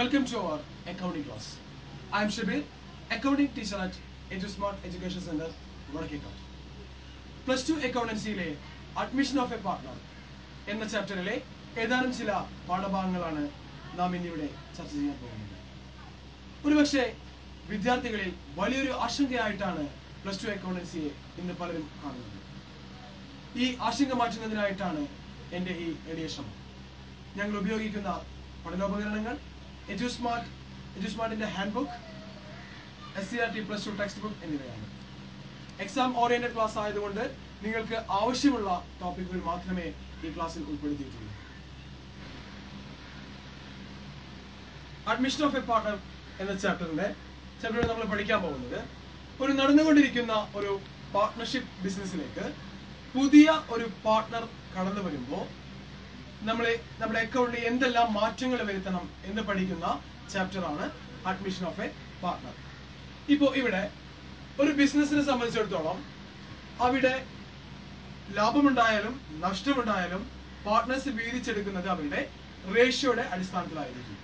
Welcome to our accounting class. I am Shabir, accounting teacher at EduSmart Education Center, Vadakkekot. Plus two അക്കൗണ്ടൻസിയിലെ admission of a partner എന്ന ചാപ്റ്ററിലെ ഏതാനും ചില പാഠഭാഗങ്ങളാണ് നാം ഇന്നിവിടെ ചർച്ച ചെയ്യാൻ പോകുന്നത് ഒരുപക്ഷെ വിദ്യാർത്ഥികളിൽ വലിയൊരു ആശങ്കയായിട്ടാണ് പ്ലസ് ടു അക്കൗണ്ടൻസിയെ ഇന്ന് പലരും കാണുന്നത് ഈ ആശങ്ക മാറ്റുന്നതിനായിട്ടാണ് എന്റെ ഈ എളിയ ശ്രമം ഞങ്ങൾ ഉപയോഗിക്കുന്ന പഠനോപകരണങ്ങൾ എജുസ്മാർട്ട് എജുസ്മാർട്ടിന്റെ handbook S C R T plus two textbook എന്നിവയാണ്. എക്സാം ഓറിയന്റഡ് ക്ലാസ് ആയതുകൊണ്ട് നിങ്ങൾക്ക് ആവശ്യമുള്ള ടോപ്പിക്കുകൾ മാത്രമേ ഈ ക്ലാസ്സിൽ ഉൾപ്പെടുത്തിയിട്ടുള്ളൂ. അഡ്മിഷൻ ഓഫ് എ പാർട്ണർ എന്ന ചാപ്റ്ററിന്റെ ചാപ്റ്ററിൽ നമ്മൾ പഠിക്കാൻ പോകുന്നത് ഒരു നടന്നുകൊണ്ടിരിക്കുന്ന ഒരു പാർട്ട്ണർഷിപ്പ് ബിസിനസ്സിലേക്ക് പുതിയ ഒരു പാർട്ട്ണർ കടന്നു വരുമ്പോൾ നമ്മളെ നമ്മുടെ അക്കൗണ്ടിൽ എന്തെല്ലാം മാറ്റങ്ങൾ വരുത്തണം എന്ന് പഠിക്കുന്ന ചാപ്റ്റർ ആണ് അഡ്മിഷൻ ഓഫ് എ പാർട്ണർ ഇപ്പോ ഇവിടെ ഒരു ബിസിനസിനെ സംബന്ധിച്ചിടത്തോളം അവിടെ ലാഭമുണ്ടായാലും നഷ്ടമുണ്ടായാലും പാർട്ട്നേഴ്സ് വീതിച്ചെടുക്കുന്നത് അവരുടെ റേഷ്യോയുടെ അടിസ്ഥാനത്തിലായിരിക്കും.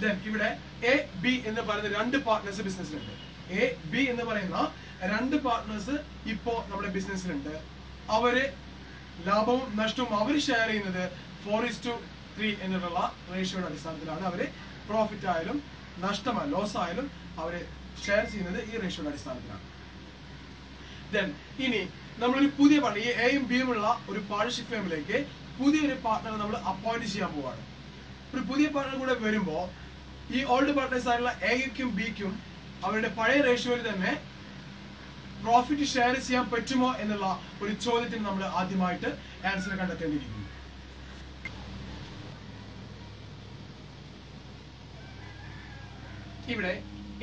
ദെൻ ഇവിടെ എ ബി എന്ന് പറയുന്ന രണ്ട് പാർട്ട്നേഴ്സ് ബിസിനസ്സിലുണ്ട് എ ബി എന്ന് പറയുന്ന രണ്ട് പാർട്ട്നേഴ്സ് ഇപ്പോ നമ്മുടെ ബിസിനസ്സിലുണ്ട് അവർ ലാഭവും നഷ്ടവും അവർ ഷെയർ ചെയ്യുന്നത് ഫോർ ഇസ് ടു ത്രീ എന്നുള്ള റേഷ്യോയുടെ അടിസ്ഥാനത്തിലാണ് അവർ പ്രോഫിറ്റ് ആയാലും നഷ്ടമായ ലോസ് ആയാലും അവർ ഷെയർ ചെയ്യുന്നത് ഈ റേഷ്യോയുടെ അടിസ്ഥാനത്തിലാണ്. ദെൻ ഇനി നമ്മളൊരു പുതിയ പാർട്ണർ ഈ എയും ബിയും ഉള്ള ഒരു പാർട്ണർഷിപ്പ് ഫേമിലേക്ക് പുതിയൊരു പാർട്ണർ നമ്മൾ അപ്പോയിന്റ് ചെയ്യാൻ പോവാണ്. ഒരു പുതിയ പാർട്ണർ കൂടെ വരുമ്പോ ഈ ഓൾഡ് പാർട്ട്നേഴ്സ് ആയിട്ടുള്ള എയ്ക്കും ബിക്കും അവരുടെ പഴയ റേഷ്യോയിൽ തന്നെ പ്രോഫിറ്റ് ഷെയർ ചെയ്യാൻ പറ്റുമോ എന്നുള്ള ഒരു ചോദ്യത്തിന് നമ്മൾ ആദ്യമായിട്ട് ആൻസർ കണ്ടെത്തേണ്ടിയിരിക്കുന്നു. ഇവിടെ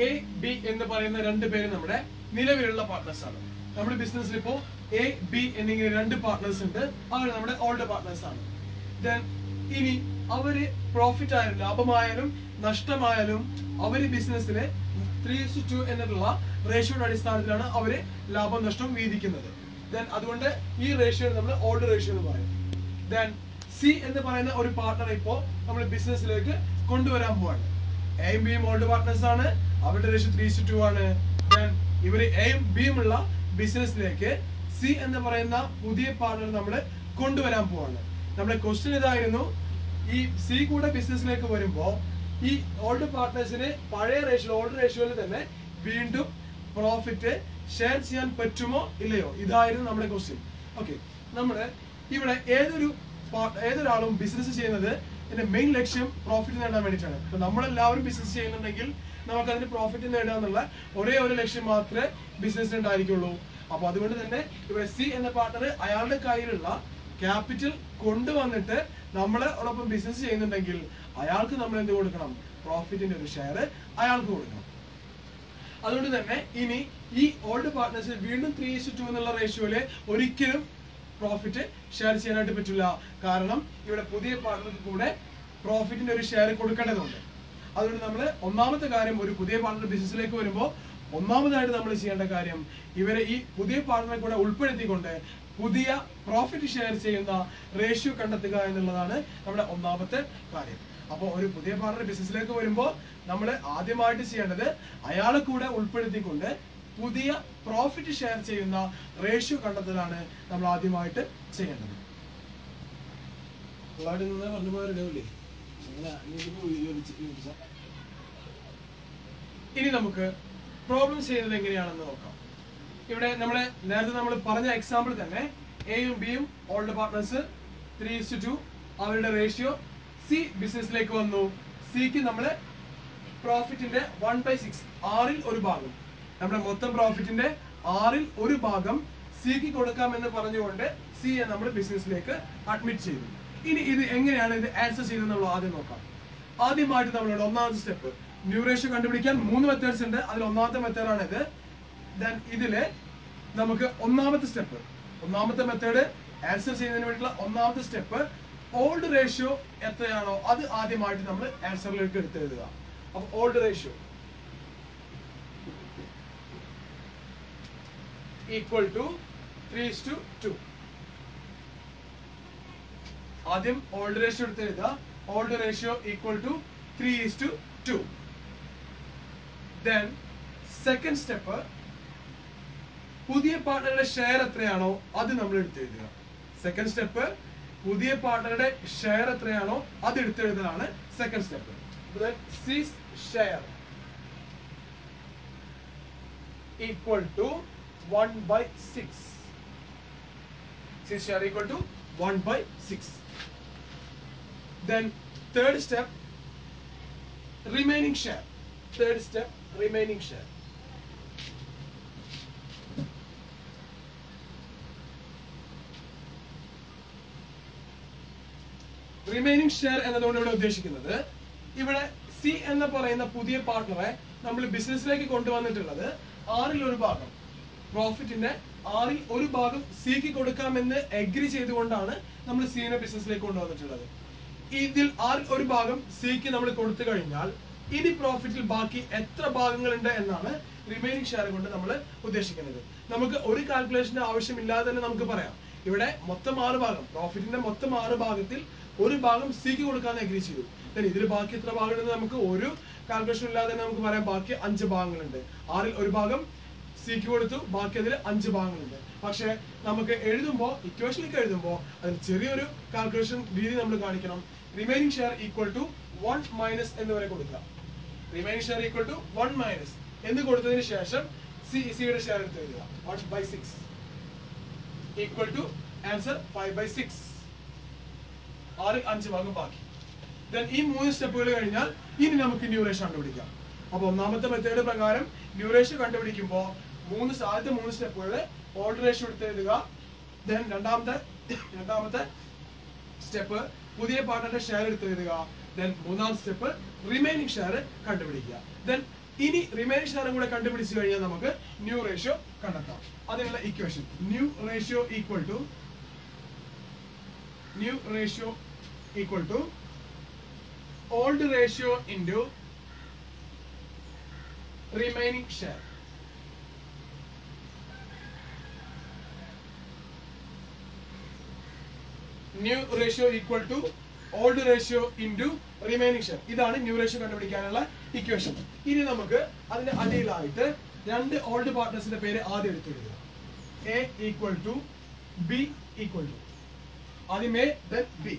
എ ബി എന്ന് പറയുന്ന രണ്ട് പേര് നമ്മുടെ നിലവിലുള്ള പാർട്ട്നേഴ്സ് ആണ്. നമ്മുടെ ബിസിനസ്സിൽ ഇപ്പോ എ ബി എന്നിങ്ങനെ രണ്ട് പാർട്ട്നേഴ്സ് ഉണ്ട്. അവർ നമ്മുടെ ഓൾഡ് പാർട്ട്നേഴ്സ് ആണ്. ദെൻ ഇനി അവർ പ്രോഫിറ്റ് ആയാലും ലാഭമായാലും നഷ്ടമായാലും അവർ ബിസിനസ്സിലെ ത്രീ ടു എന്നുള്ള റേഷ്യോയുടെ അടിസ്ഥാനത്തിലാണ് അവർ ലാഭം നഷ്ടം വീതിക്കുന്നത്. ദെൻ അതുകൊണ്ട് ഈ റേഷ്യോ നമ്മൾ ഓൾഡ് റേഷ്യോ എന്ന് പറയും. ദെൻ സി എന്ന് പറയുന്ന ഒരു പാർട്ണർ ഇപ്പോ നമ്മൾ ബിസിനസ്സിലേക്ക് കൊണ്ടുവരാൻ പോവാണ്. എയും ബിയും ഓൾഡ് പാർട്ട്നേഴ്സ് ആണ്. അവരുടെ റേഷ്യോ ത്രീ ടു ആണ്. ദെൻ ഇവർ എയും ബിയും ഉള്ള ബിസിനസ്സിലേക്ക് സി എന്ന് പറയുന്ന പുതിയ പാർട്ണർ നമ്മൾ കൊണ്ടുവരാൻ പോവാണ്. നമ്മുടെ ക്വസ്റ്റ്യൻ ഇതായിരുന്നു. ഈ സി കൂടെ ബിസിനസ്സിലേക്ക് വരുമ്പോൾ ഈ ഓൾഡ് പാർട്ട്നേഴ്സിന് പഴയ റേഷ്യോ ഓൾഡ് റേഷ്യോയിൽ തന്നെ വീണ്ടും പ്രോഫിറ്റ് ഷെയർ ചെയ്യാൻ പറ്റുമോ ഇല്ലയോ? ഇതായിരുന്നു നമ്മുടെ ക്വസ്റ്റ്യൻ ഓക്കെ നമ്മൾ ഇവിടെ ഏതൊരു ഏതൊരാളും ബിസിനസ് ചെയ്യുന്നത് ഇതിന്റെ മെയിൻ ലക്ഷ്യം പ്രോഫിറ്റ് നേടാൻ വേണ്ടിയിട്ടാണ്. അപ്പൊ നമ്മളെല്ലാവരും ബിസിനസ് ചെയ്യുന്നുണ്ടെങ്കിൽ നമുക്ക് അതിന് പ്രോഫിറ്റ് നേടുക എന്നുള്ള ഒരേ ഒരു ലക്ഷ്യം മാത്രമേ ബിസിനസ്സിന് ഉണ്ടായിരിക്കുള്ളൂ. അപ്പൊ അതുകൊണ്ട് തന്നെ ഇവിടെ സി എന്ന പാർട്ണർ അയാളുടെ കയ്യിലുള്ള ക്യാപിറ്റൽ കൊണ്ടുവന്നിട്ട് നമ്മളോടൊപ്പം ബിസിനസ് ചെയ്യുന്നുണ്ടെങ്കിൽ അയാൾക്ക് നമ്മൾ എന്ത് കൊടുക്കണം? പ്രോഫിറ്റിന്റെ ഒരു ഷെയർ അയാൾക്ക് കൊടുക്കണം. അതുകൊണ്ട് തന്നെ ഇനി ഈ ഓൾഡ് പാർട്ട്നേഴ്സിൽ വീണ്ടും ത്രീ ടു എന്നുള്ള റേഷ്യോയിൽ ഒരിക്കലും പ്രോഫിറ്റ് ഷെയർ ചെയ്യാനായിട്ട് പറ്റില്ല. കാരണം ഇവിടെ പുതിയ പാർട്ട്ണർക്ക് കൂടെ പ്രോഫിറ്റിന്റെ ഒരു ഷെയർ കൊടുക്കേണ്ടതുണ്ട്. അതുകൊണ്ട് നമ്മൾ ഒന്നാമത്തെ കാര്യം ഒരു പുതിയ പാർട്ണർ ബിസിനസ്സിലേക്ക് വരുമ്പോൾ ഒന്നാമതായിട്ട് നമ്മൾ ചെയ്യേണ്ട കാര്യം ഇവരെ ഈ പുതിയ പാർട്ട്ണറെ കൂടെ ഉൾപ്പെടുത്തിക്കൊണ്ട് പുതിയ പ്രോഫിറ്റ് ഷെയർ ചെയ്യുന്ന റേഷ്യോ കണ്ടെത്തുക എന്നുള്ളതാണ് നമ്മുടെ ഒന്നാമത്തെ കാര്യം. അപ്പോൾ ഒരു പുതിയ പാർട്ണർ ബിസിനസ്സിലേക്ക് വരുമ്പോൾ നമ്മൾ ആദ്യമായിട്ട് ചെയ്യേണ്ടത് അയാളെ കൂടെ ഉൾപ്പെടുത്തിക്കൊണ്ട് പുതിയ പ്രോഫിറ്റ് ഷെയർ ചെയ്യുന്ന റേഷ്യോ കണ്ടെത്തലാണ് നമ്മൾ ആദ്യമായിട്ട് ചെയ്യേണ്ടത്. ഇനി നമുക്ക് പ്രോബ്ലം ചെയ്യുന്നത് എങ്ങനെയാണെന്ന് നോക്കാം. ഇവിടെ നമ്മളെ നേരത്തെ നമ്മൾ പറഞ്ഞ എക്സാമ്പിൾ തന്നെ എയും ബിയും old partners three is to two ratio C ബിസിനസ്സിലേക്ക് വന്നു. സിക്ക് നമ്മൾ പ്രോഫിറ്റിന്റെ വൺ ബൈ സിക്സ് ആറിൽ ഒരു ഭാഗം. നമ്മുടെ മൊത്തം പ്രോഫിറ്റിന്റെ ആറിൽ ഒരു ഭാഗം സിക്ക് കൊടുക്കാമെന്ന് പറഞ്ഞുകൊണ്ട് സി നമ്മൾ ബിസിനസ്സിലേക്ക് അഡ്മിറ്റ് ചെയ്തു. ഇനി ഇത് എങ്ങനെയാണ് ഇത് ആൻസർ ചെയ്യുന്നത് ആദ്യം നോക്കാം. ആദ്യമായിട്ട് നമ്മളോട് ഒന്നാമത്തെ സ്റ്റെപ്പ് ന്യൂ റേഷ്യോ കണ്ടുപിടിക്കാൻ മൂന്ന് മെത്തേഡ്സ് ഉണ്ട്. അതിൽ ഒന്നാമത്തെ മെത്തേഡാണ് ഇത് ദെൻ ഇതിൽ നമുക്ക് ഒന്നാമത്തെ സ്റ്റെപ്പ് ഒന്നാമത്തെ മെത്തേഡ് ആൻസർ ചെയ്യുന്നതിന് വേണ്ടിയിട്ടുള്ള ഒന്നാമത്തെ സ്റ്റെപ്പ് ഓൾഡ് റേഷ്യോ എത്രയാണോ അത് ആദ്യമായിട്ട് നമ്മൾ ആൻസറിലേക്ക് എടുത്ത് എഴുതുക അപ്പൊ old ratio equal to three to two ആദ്യം ഓൾഡ് റേഷ്യോ എടുത്ത് എഴുതുക old ratio equal to three is to two then second step പുതിയ പാർട്ണറുടെ ഷെയർ എത്രയാണോ അത് നമ്മൾ എടുത്തെഴുതുക. സെക്കൻഡ് സ്റ്റെപ്പ് പുതിയ പാർട്ണറുടെ ഷെയർ എത്രയാണോ അത് എടുത്തെഴുതലാണ് second step C's share equal to one by six C's share equal to one by six then third step remaining share third step remaining share. Remaining share എന്നതുകൊണ്ട് ഇവിടെ ഉദ്ദേശിക്കുന്നത് ഇവിടെ സി എന്ന് പറയുന്ന പുതിയ പാർട്ണറെ നമ്മൾ ബിസിനസ്സിലേക്ക് കൊണ്ടുവന്നിട്ടുള്ളത് ആറിൽ ഒരു ഭാഗം. പ്രോഫിറ്റിന്റെ ആറിൽ ഒരു ഭാഗം സിക്ക് കൊടുക്കാമെന്ന് എഗ്രി ചെയ്തുകൊണ്ടാണ് നമ്മൾ സീനെ ബിസിനസ്സിലേക്ക് കൊണ്ടുവന്നിട്ടുള്ളത്. ഇതിൽ ആറിൽ ഒരു ഭാഗം സിക്ക് നമ്മൾ കൊടുത്തു കഴിഞ്ഞാൽ ഇനി പ്രോഫിറ്റിൽ ബാക്കി എത്ര ഭാഗങ്ങളുണ്ട് എന്നാണ് റിമൈനിങ് ഷെയർ കൊണ്ട് നമ്മൾ ഉദ്ദേശിക്കുന്നത്. നമുക്ക് ഒരു കാൽക്കുലേഷന്റെ ആവശ്യമില്ലാതെ തന്നെ നമുക്ക് പറയാം. ഇവിടെ മൊത്തം ആറ് ഭാഗം പ്രോഫിറ്റിന്റെ മൊത്തം ആറ് ഭാഗത്തിൽ ഒരു ഭാഗം സിക്ക് കൊടുക്കാൻ അഗ്രി ചെയ്തു. ഇതിൽ ബാക്കി എത്ര ഭാഗമുണ്ടെന്ന് നമുക്ക് ഒരു കാൽക്കുലേഷൻ ഇല്ലാതെ തന്നെ നമുക്ക് പറയാം ബാക്കി അഞ്ച് ഭാഗങ്ങളുണ്ട്. ആറിൽ ഒരു ഭാഗം സിക്ക് കൊടുത്തു ബാക്കി അതിൽ അഞ്ച് ഭാഗങ്ങളുണ്ട്. പക്ഷെ നമുക്ക് എഴുതുമ്പോൾ ഇക്വേഷനിലേക്ക് എഴുതുമ്പോൾ അതിൽ ചെറിയൊരു കാൽക്കുലേഷൻ രീതി നമ്മൾ കാണിക്കണം. Remaining share equal to one minus എന്ന് വരെ കൊടുക്കുക. Remaining share equal to one minus എന്ന് കൊടുത്തതിന് ശേഷം സി സിയുടെ ഷെയർ എടുത്ത് എഴുതുക. One by six equal to answer five by six ആറ് അഞ്ച് ഭാഗം ബാക്കി. ഈ മൂന്ന് സ്റ്റെപ്പുകൾ കഴിഞ്ഞാൽ ഇനി നമുക്ക് ന്യൂ റേഷ്യോ കണ്ടുപിടിക്കാം. അപ്പൊ ഒന്നാമത്തെ മെത്തേഡ് പ്രകാരം ന്യൂ റേഷ്യോ കണ്ടുപിടിക്കുമ്പോൾ മൂന്ന് ആദ്യത്തെ മൂന്ന് സ്റ്റെപ്പുകൾ ഓൾഡ് റേഷ്യോ എടുത്ത് എഴുതുക. ദെൻ രണ്ടാമത്തെ രണ്ടാമത്തെ സ്റ്റെപ്പ് പുതിയ പാർട്ണറുടെ ഷെയർ എടുത്ത് എഴുതുക. ദെൻ മൂന്നാം സ്റ്റെപ്പ് റിമൈനിങ് ഷെയർ കണ്ടുപിടിക്കുക. ദെൻ ഇനി റിമൈനിങ് ഷെയറും കൂടെ കണ്ടുപിടിച്ചു കഴിഞ്ഞാൽ നമുക്ക് ന്യൂ റേഷ്യോ കണ്ടെത്താം. അതിനുള്ള equation new ratio equal to new ratio equal to old ratio into remaining share. New ratio equal to old ratio into remaining share. ഇതാണ് ന്യൂ റേഷ്യോ കണ്ടുപിടിക്കാനുള്ള ഇക്വേഷൻ ഇനി നമുക്ക് അതിന്റെ അടിയിലായിട്ട് രണ്ട് ഓൾഡ് പാർട്ട്നേഴ്സിന്റെ പേര് ആദ്യം എടുത്തെഴുതുക A equal to B equal to ആദ്യം എ ദെൻ ബി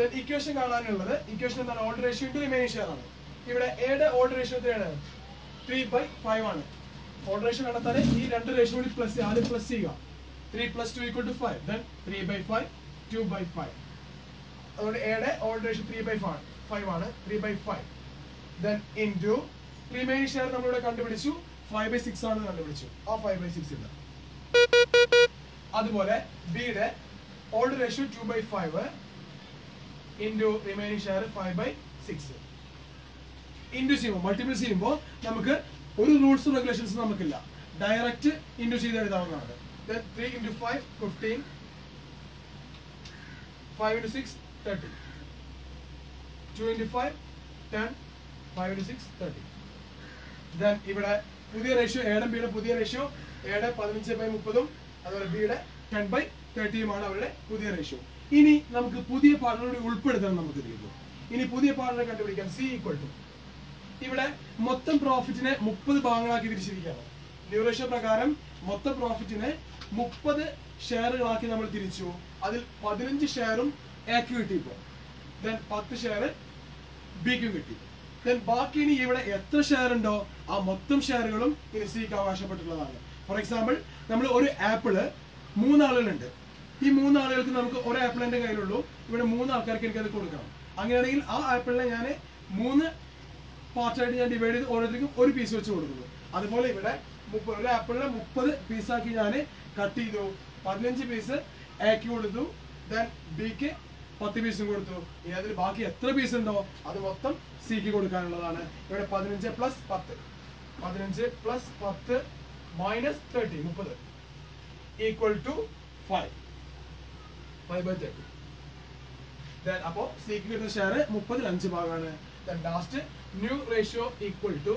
ഇക്വേഷൻ കാണാനുള്ളത് ഇക്വേഷൻ എന്താണ്? Old ratio into remaining share ആണ്. ഇവിടെ എയുടെ ഓൾഡ് റേഷ്യോ എത്രയാണ്? ത്രീ ബൈ ഫൈവ് ആണ്. ഓൾഡ് റേഷ്യോ കണ്ടെത്താൻ ഈ രണ്ട് റേഷ്യോ കൂടി പ്ലസ് ആദ്യം പ്ലസ് ചെയ്യുക? Three plus two equal to five then three by five two by five അതുകൊണ്ട് എയുടെ old ratio three by five five ആണ്. Three by five then into remaining share നമ്മളിവിടെ കണ്ടുപിടിച്ചു. ഫൈവ് ബൈ സിക്സ് ആണെന്ന് കണ്ടുപിടിച്ചു. ആ ഫൈവ് ബൈ സിക്സ് ഇല്ല. അതുപോലെ ബിയുടെ old ratio two by five into remaining share five by six into ചെയ്യുമ്പോൾ മൾട്ടിപ്പിൾ ചെയ്യുമ്പോൾ നമുക്ക് ഒരു റൂൾസ് റെഗുലേഷൻസ് നമുക്കില്ല. ഡയറക്റ്റ് ഇന്റു ചെയ്ത് എഴുതാവുന്നതാണ് three into five fifteen five into six thirty two into five ten five into six thirty then ഇവിടെ പുതിയ ratio എയുടെ ബിയുടെ പുതിയ റേഷ്യോ എയുടെ പതിനഞ്ച് ബൈ മുപ്പതും അതുപോലെ ബിയുടെ ടെൻ ബൈ തേർട്ടിയുമാണ് അവരുടെ പുതിയ റേഷ്യോ ഇനി നമുക്ക് പുതിയ പാർട്ണറുടെ ഉൾപ്പെടുത്താൻ നമുക്ക് തീരുന്നു ഇനി പുതിയ പാർട്ണറെ കണ്ടുപിടിക്കാം സി ഈക്വൽ ടു ഇവിടെ മൊത്തം പ്രോഫിറ്റിനെ മുപ്പത് ഭാഗങ്ങളാക്കി തിരിച്ചിരിക്കുകയാണ്. ഡ്യൂറേഷൻ പ്രകാരം മൊത്തം പ്രോഫിറ്റിനെ മുപ്പത് ഷെയറുകളാക്കി നമ്മൾ തിരിച്ചു. അതിൽ പതിനഞ്ച് ഷെയറും എക്ക് കിട്ടി ഇപ്പോൾ ദെൻ പത്ത് ഷെയർ ബിക്കും കിട്ടി. ദെൻ ബാക്കി ഇനി ഇവിടെ എത്ര ഷെയർ ഉണ്ടോ ആ മൊത്തം ഷെയറുകളും ഇനി സിക്ക് അവകാശപ്പെട്ടിട്ടുള്ളതാണ്. ഫോർ എക്സാമ്പിൾ നമ്മൾ ഒരു ആപ്പിൾ മൂന്നാളുകളുണ്ട്. ഈ മൂന്ന് ആളുകൾക്ക് നമുക്ക് ഒരു ആപ്പിൾ എന്റെ കയ്യിലുള്ളൂ. ഇവിടെ മൂന്ന് ആൾക്കാർക്ക് എനിക്ക് അത് കൊടുക്കണം. അങ്ങനെയാണെങ്കിൽ ആ ആപ്പിളിനെ ഞാൻ മൂന്ന് പാർട്ടായിട്ട് ഞാൻ ഡിവൈഡ് ചെയ്ത് ഓരോരുത്തർക്കും ഒരു പീസ് വെച്ച് കൊടുക്കുന്നു. അതുപോലെ ഇവിടെ ഒരു ആപ്പിളിനെ മുപ്പത് പീസാക്കി ഞാൻ കട്ട് ചെയ്തു. പതിനഞ്ച് പീസ് എക്ക് കൊടുത്തു. ദെൻ ബിക്ക് പത്ത് പീസും കൊടുത്തു. ഇനി അതിൽ ബാക്കി എത്ര പീസ് ഉണ്ടോ അത് മൊത്തം സിക്ക് കൊടുക്കാനുള്ളതാണ്. ഇവിടെ പതിനഞ്ച് പ്ലസ് പത്ത്. പതിനഞ്ച് പ്ലസ് പത്ത് മൈനസ് തേർട്ടി മുപ്പത്. Equal to five five by thirty Then അപ്പോ സിക്ക് കിട്ടുന്ന ഷെയർ മുപ്പതിൽ അഞ്ച് ഭാഗമാണ് then last new ratio equal to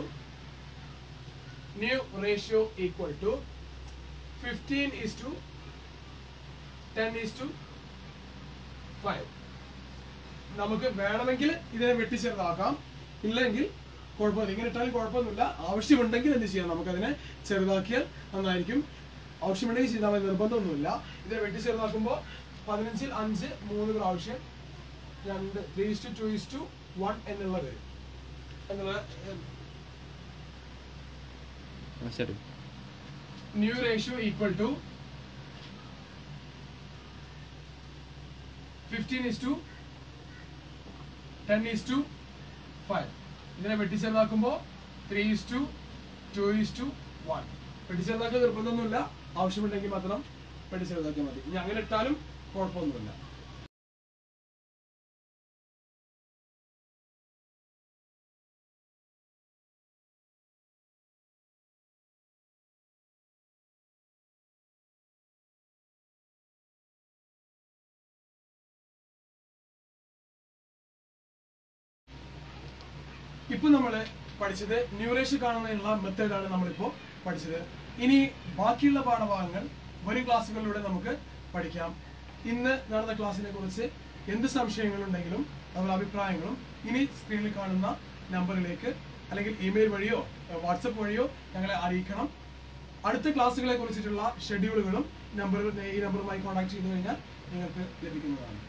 new ratio equal to fifteen is to ten is to five നമുക്ക് വേണമെങ്കിൽ ഇതിനെ വെട്ടിച്ചെറുതാക്കാം. ഇല്ലെങ്കിൽ കുഴപ്പമില്ല. ഇങ്ങനെ ഇട്ടാലും കുഴപ്പമൊന്നുമില്ല. ആവശ്യമുണ്ടെങ്കിൽ എന്ത് ചെയ്യാം? നമുക്കതിനെ ചെറുതാക്കിയാൽ നന്നായിരിക്കും. ആവശ്യമുണ്ടെങ്കിൽ ചെയ്താൽ മതി. നിർബന്ധമൊന്നുമില്ല. ഇതിനെ വെട്ടി ചെറുതാക്കുമ്പോൾ പതിനഞ്ചിൽ അഞ്ച് മൂന്ന് പ്രാവശ്യം രണ്ട് three is to two is to one എന്നുള്ള വരും എന്നുള്ള new ratio equal to fifteen is to ten is to five ഇതിനെ വെട്ടിച്ചെറുതാക്കുമ്പോൾ three is to two is to one നിർബന്ധമൊന്നുമില്ല. ആവശ്യമുണ്ടെങ്കിൽ മാത്രം വെട്ടിച്ചെറുതാക്കിയാൽ മതി. ഇനി അങ്ങനെ ഇട്ടാലും കുഴപ്പമൊന്നുമില്ല. ഇപ്പൊ നമ്മൾ പഠിച്ചത് ന്യൂറേഷൻ കാണുന്നതിനുള്ള മെത്തേഡാണ് നമ്മളിപ്പോ പഠിച്ചത്. ഇനി ബാക്കിയുള്ള പാഠഭാഗങ്ങൾ വരും ക്ലാസ്സുകളിലൂടെ നമുക്ക് പഠിക്കാം. ഇന്ന് നടന്ന ക്ലാസ്സിനെ കുറിച്ച് എന്ത് സംശയങ്ങളുണ്ടെങ്കിലും നമ്മുടെ അഭിപ്രായങ്ങളും ഇനി സ്ക്രീനിൽ കാണുന്ന നമ്പറിലേക്ക് അല്ലെങ്കിൽ ഇമെയിൽ വഴിയോ വാട്സപ്പ് വഴിയോ ഞങ്ങളെ അറിയിക്കണം. അടുത്ത ക്ലാസ്സുകളെ കുറിച്ചിട്ടുള്ള ഷെഡ്യൂളുകളും നമ്പറുകൾ ഈ നമ്പറുമായി കോൺടാക്ട് ചെയ്തു കഴിഞ്ഞാൽ നിങ്ങൾക്ക് ലഭിക്കുന്നതാണ്.